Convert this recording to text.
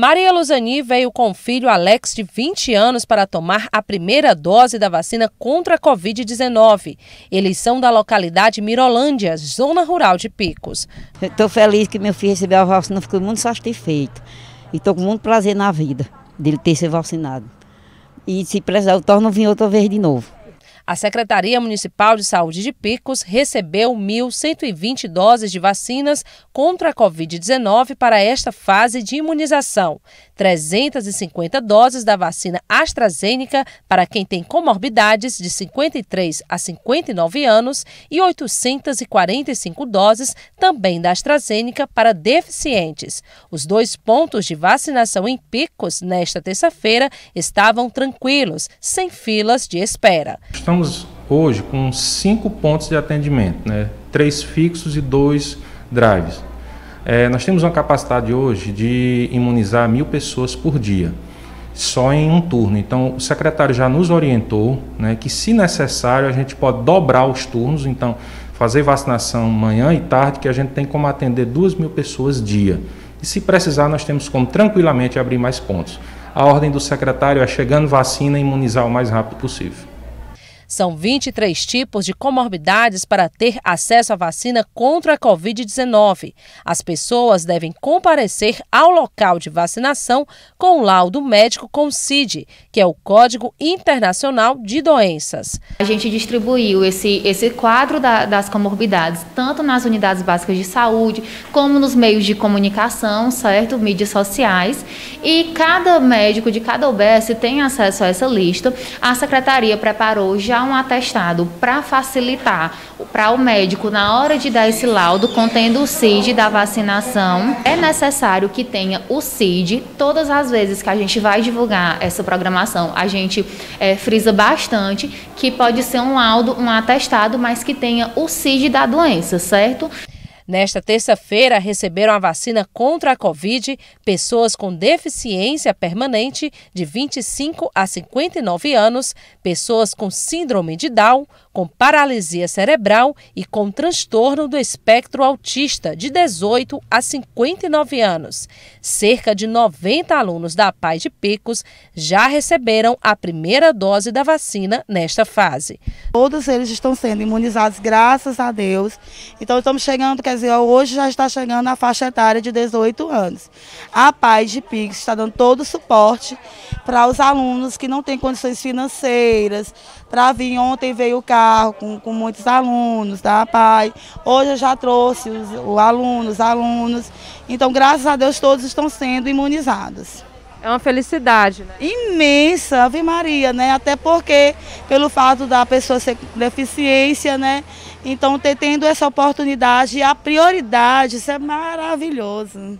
Maria Luzani veio com o filho Alex, de 20 anos, para tomar a primeira dose da vacina contra a Covid-19. Eles são da localidade Mirolândia, zona rural de Picos. Estou feliz que meu filho recebeu a vacina, ficou muito satisfeito. E estou com muito prazer na vida dele ter sido vacinado. E se precisar, eu torno vir outra vez de novo. A Secretaria Municipal de Saúde de Picos recebeu 1.120 doses de vacinas contra a Covid-19 para esta fase de imunização. 350 doses da vacina AstraZeneca para quem tem comorbidades de 53 a 59 anos e 845 doses também da AstraZeneca para deficientes. Os dois pontos de vacinação em Picos nesta terça-feira estavam tranquilos, sem filas de espera. Estamos hoje com cinco pontos de atendimento, né? três fixos e dois drives. É, nós temos uma capacidade hoje de imunizar mil pessoas por dia, só em um turno. Então, o secretário já nos orientou né, que, se necessário, a gente pode dobrar os turnos. Então, fazer vacinação manhã e tarde, que a gente tem como atender duas mil pessoas dia. E, se precisar, nós temos como tranquilamente abrir mais pontos. A ordem do secretário é chegando vacina imunizar o mais rápido possível. São 23 tipos de comorbidades para ter acesso à vacina contra a Covid-19. As pessoas devem comparecer ao local de vacinação com o laudo médico com CID, que é o Código Internacional de Doenças. A gente distribuiu esse, esse quadro da, das comorbidades, tanto nas unidades básicas de saúde, como nos meios de comunicação, certo? Mídias sociais. E cada médico de cada UBS tem acesso a essa lista. A secretaria preparou já um atestado para facilitar para o médico na hora de dar esse laudo contendo o CID da vacinação. É necessário que tenha o CID. Todas as vezes que a gente vai divulgar essa programação, a gente é, frisa bastante que pode ser um laudo, um atestado, mas que tenha o CID da doença, certo? Nesta terça-feira, receberam a vacina contra a Covid pessoas com deficiência permanente de 25 a 59 anos, pessoas com síndrome de Down, com paralisia cerebral e com transtorno do espectro autista de 18 a 59 anos. Cerca de 90 alunos da Paz de Picos já receberam a primeira dose da vacina nesta fase. Todos eles estão sendo imunizados, graças a Deus. Então estamos chegando, quer dizer, hoje já está chegando a faixa etária de 18 anos. A Paz de Pix está dando todo o suporte para os alunos que não têm condições financeiras, para vir. Ontem veio o carro com, com muitos alunos da PAI. Hoje eu já trouxe os, os alunos, os alunos. Então, graças a Deus, todos estão sendo imunizados. É uma felicidade, né? Imensa, Ave Maria, né? Até porque, pelo fato da pessoa ser com deficiência, né? Então, ter, tendo essa oportunidade, a prioridade, isso é maravilhoso.